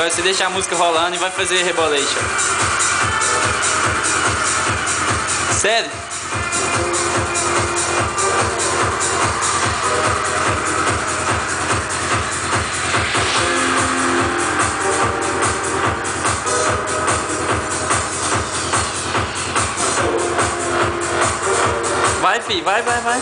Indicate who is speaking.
Speaker 1: Agora você deixa a música rolando e vai fazer rebolation. Sério? Vai, fi, vai, vai, vai.